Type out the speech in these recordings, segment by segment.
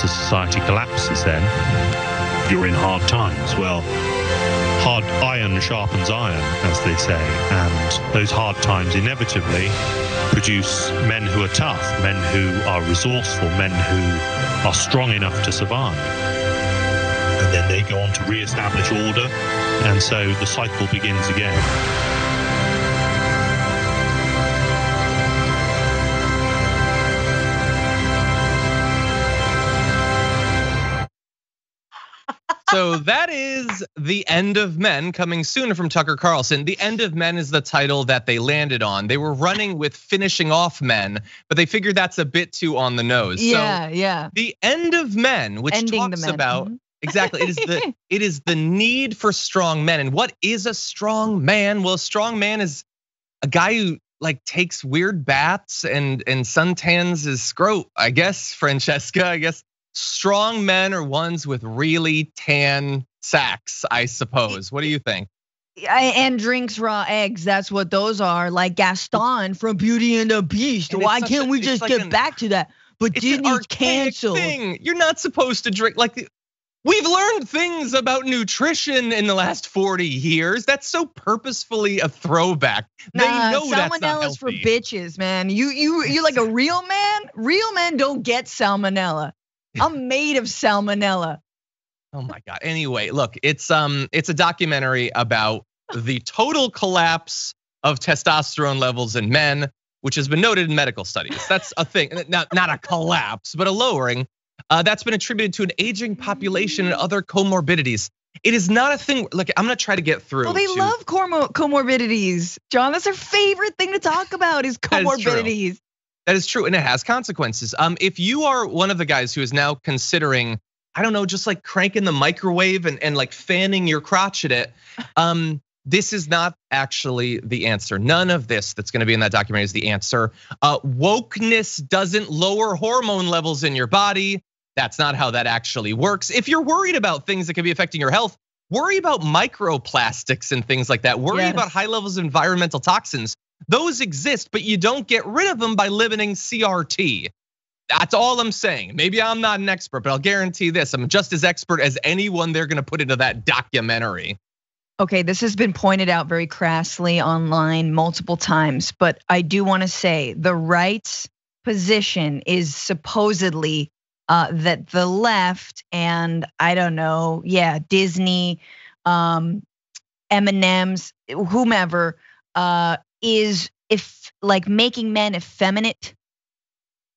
once a society collapses, then you're in hard times. Well, hard iron sharpens iron, as they say, and those hard times inevitably produce men who are tough, men who are resourceful, men who are strong enough to survive. And then they go on to re-establish order, and so the cycle begins again. So that is the end of men coming soon from Tucker Carlson. The end of men is the title that they landed on. They were running with finishing off men, but they figured that's a bit too on the nose. Yeah, so yeah. The end of men, which Ending talks men. about Mhm. exactly it is the it is the need for strong men. And what is a strong man? Well, a strong man is a guy who like takes weird baths and and suntans his scrot. I guess Francesca. I guess strong men are ones with really tan sacks. I suppose. What do you think? And drinks raw eggs. That's what those are. Like Gaston from Beauty and the Beast. And Why can't a- we just like get an- back to that? But Disney's canceled. thing. You're not supposed to drink like. We've learned things about nutrition in the last 40 years. That's so purposefully a throwback. They Nah, know that's not salmonella's for bitches, man. You you you like a real man? Real men don't get salmonella. I'm made of salmonella. Oh my god. Anyway, look, it's um it's a documentary about the total collapse of testosterone levels in men, which has been noted in medical studies. That's a thing. Not not a collapse, but a lowering. Uh, that's been attributed to an aging population and other comorbidities. It is not a thing. Like I'm gonna try to get through. Well, they to- love comor- comorbidities, John. That's their favorite thing to talk about is That is true. comorbidities. That is true, and it has consequences. Um, if you are one of the guys who is now considering, I don't know, just like cranking the microwave and, and like fanning your crotch at it, um, this is not actually the answer. None of this that's gonna be in that documentary is the answer. Uh, wokeness doesn't lower hormone levels in your body. That's not how that actually works. If you're worried about things that could be affecting your health, worry about microplastics and things like that. Worry Yes. about high levels of environmental toxins. Those exist, but you don't get rid of them by limiting CRT. That's all I'm saying. Maybe I'm not an expert, but I'll guarantee this I'm just as expert as anyone they're gonna put into that documentary. Okay, this has been pointed out very crassly online multiple times, but I do want to say the right's position is supposedly uh, that the left and I don't know, yeah, Disney, um, M&M's, whomever, uh, is if like making men effeminate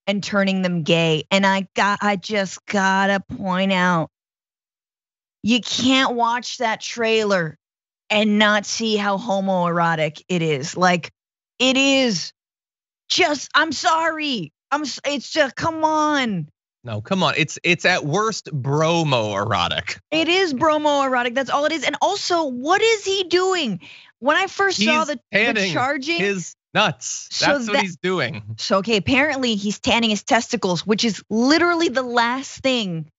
and turning them gay. And I got, I just gotta point out, you can't watch that trailer and not see how homoerotic it is. Like it is just I'm sorry. I'm it's just come on. No, come on. It's it's at worst bromo erotic. It is bromo erotic. That's all it is. And also, what is he doing? When I first saw He's the, the tanning charging, His nuts. So That's what that- he's doing. so okay, apparently he's tanning his testicles, which is literally the last thing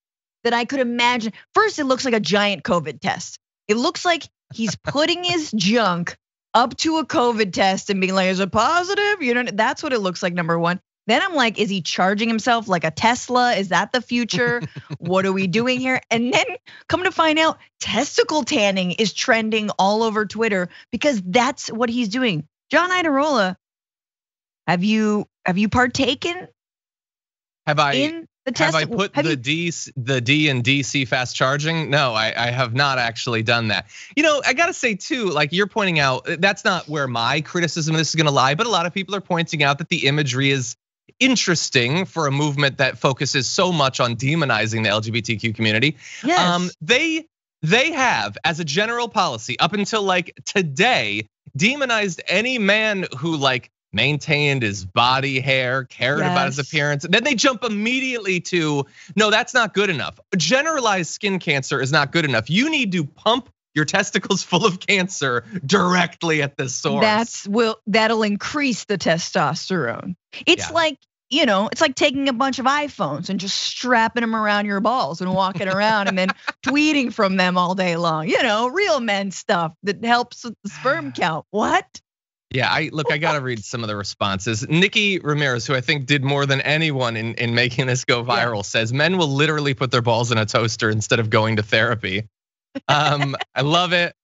that I could imagine. First, it looks like a giant COVID test. It looks like he's putting his junk up to a COVID test and being like, is it positive? You know, that's what it looks like, number one. Then I'm like, is he charging himself like a Tesla? Is that the future? what are we doing here? And then come to find out, testicle tanning is trending all over Twitter because that's what he's doing. John Iadarola, have you have you partaken Have I in the have? I put have the you- D the D and DC fast charging? No, I, I have not actually done that. You know, I gotta say too, like you're pointing out, that's not where my criticism of this is gonna lie, but a lot of people are pointing out that the imagery is interesting for a movement that focuses so much on demonizing the LGBTQ community. yes. Um, they they have, as a general policy, up until like today, demonized any man who like maintained his body hair, cared about his Yes. appearance. Then they jump immediately to no, that's not good enough. Generalized skin cancer is not good enough. You need to pump your testicles full of cancer directly at the source. That's will that'll increase the testosterone. It's Yeah. like you know, it's like taking a bunch of iPhones and just strapping them around your balls and walking around and then tweeting from them all day long. You know, real men stuff that helps with the sperm count. What? Yeah, I look, I gotta read some of the responses. Nikki Ramirez, who I think did more than anyone in, in making this go viral, yeah. says men will literally put their balls in a toaster instead of going to therapy. Um, I love it.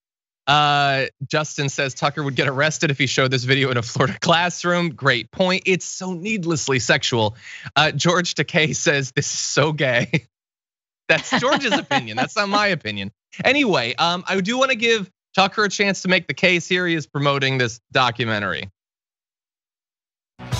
Uh, Justin says Tucker would get arrested if he showed this video in a Florida classroom. Great point. It's so needlessly sexual. Uh, George Takei says this is so gay. That's George's opinion. That's not my opinion. Anyway, um, I do want to give Tucker a chance to make the case here. He is promoting this documentary.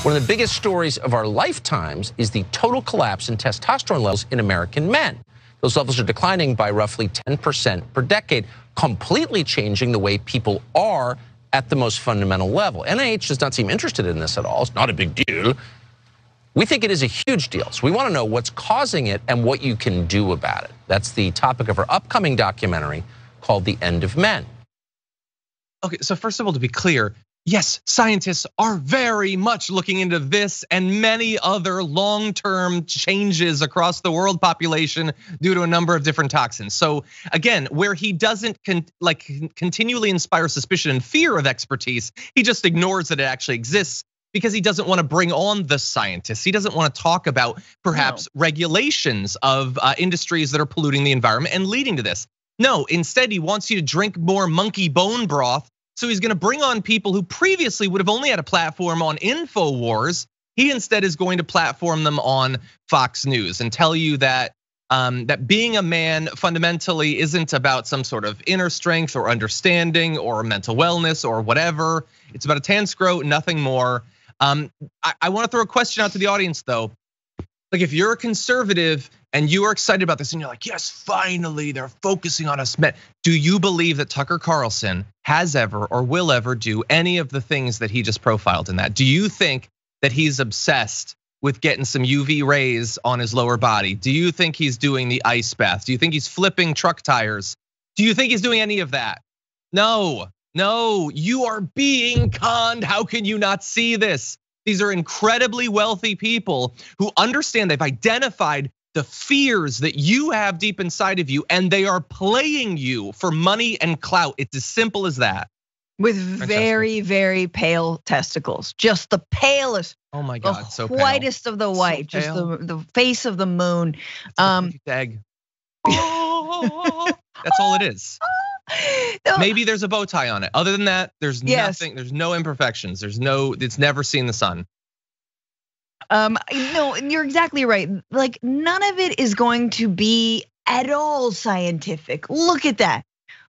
One of the biggest stories of our lifetimes is the total collapse in testosterone levels in American men. Those levels are declining by roughly 10% per decade, completely changing the way people are at the most fundamental level. NIH does not seem interested in this at all. It's not a big deal. We think it is a huge deal. So we want to know what's causing it and what you can do about it. That's the topic of our upcoming documentary called The End of Men. Okay, so first of all, to be clear, yes, scientists are very much looking into this and many other long-term changes across the world population due to a number of different toxins. So again, where he doesn't con- like continually inspire suspicion and fear of expertise, he just ignores that it actually exists because he doesn't want to bring on the scientists. He doesn't want to talk about perhaps no. regulations of uh, industries that are polluting the environment and leading to this. No, instead, he wants you to drink more monkey bone broth. So he's going to bring on people who previously would have only had a platform on InfoWars. He instead is going to platform them on Fox News and tell you that um, that being a man fundamentally isn't about some sort of inner strength or understanding or mental wellness or whatever. It's about a tan scrote, nothing more. Um, I, I want to throw a question out to the audience though. Like if you're a conservative and you are excited about this and you're like, yes, finally they're focusing on us. Do you believe that Tucker Carlson has ever or will ever do any of the things that he just profiled in that? Do you think that he's obsessed with getting some UV rays on his lower body? Do you think he's doing the ice bath? Do you think he's flipping truck tires? Do you think he's doing any of that? No, no, you are being conned. How can you not see this? These are incredibly wealthy people who understand they've identified the fears that you have deep inside of you, and they are playing you for money and clout. It's as simple as that. With very, very pale testicles, just the palest. Oh my God, the so whitest of the white, so just the, the face of the moon. Um, egg. That's all it is. No. Maybe there's a bow tie on it. Other than that, there's yes. nothing. There's no imperfections. There's no. It's never seen the sun. Um, no, you're exactly right. Like none of it is going to be at all scientific. Look at that.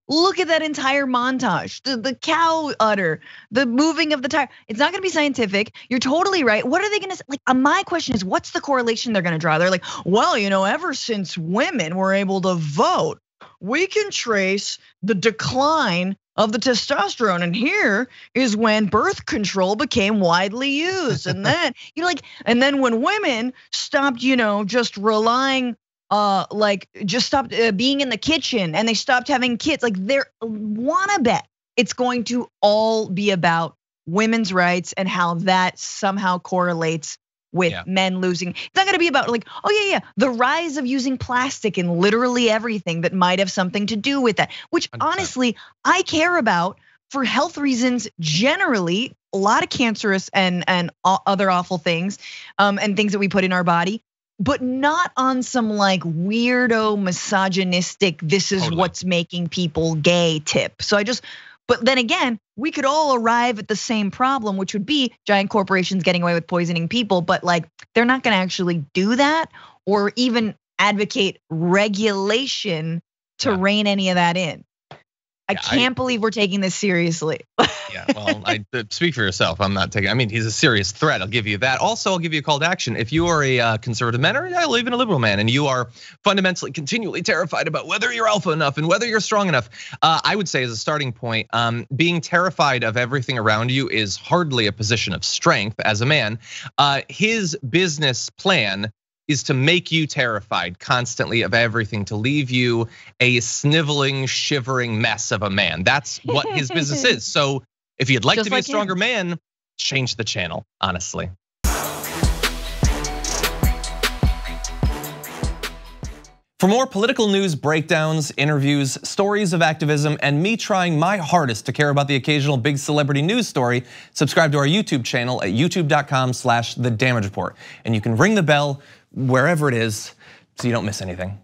Look at that entire montage. The, the cow udder, the moving of the tire. It's not gonna be scientific. You're totally right. What are they gonna like? Uh, my question is, what's the correlation they're gonna draw? They're like, well, you know, ever since women were able to vote, we can trace the decline of the testosterone. And here is when birth control became widely used. And then, you know, like, and then when women stopped, you know, just relying uh like just stopped uh, being in the kitchen and they stopped having kids like they're wanna bet it's going to all be about women's rights and how that somehow correlates with yeah. men losing. It's not gonna be about like, oh yeah, yeah, the rise of using plastic in literally everything that might have something to do with that. Which 100%. honestly, I care about for health reasons generally. A lot of cancerous and and other awful things, um, and things that we put in our body, but not on some like weirdo misogynistic. This is totally. what's making people gay tip. So I just but then again, we could all arrive at the same problem, which would be giant corporations getting away with poisoning people, but like they're not gonna actually do that or even advocate regulation to yeah. rein any of that in. I can't I, believe we're taking this seriously. yeah, well, I speak for yourself. I'm not taking. I mean, he's a serious threat. I'll give you that. Also, I'll give you a call to action. If you are a uh, conservative man or even a liberal man, and you are fundamentally continually terrified about whether you're alpha enough and whether you're strong enough, uh, I would say as a starting point, um, being terrified of everything around you is hardly a position of strength as a man. Uh, his business plan is to make you terrified constantly of everything, to leave you a sniveling, shivering mess of a man. That's what his business is. So if you'd like Just to be like a stronger him. man, change the channel, honestly. For more political news breakdowns, interviews, stories of activism, and me trying my hardest to care about the occasional big celebrity news story, subscribe to our YouTube channel at youtube.com slash the damage report. And you can ring the bell wherever it is so you don't miss anything.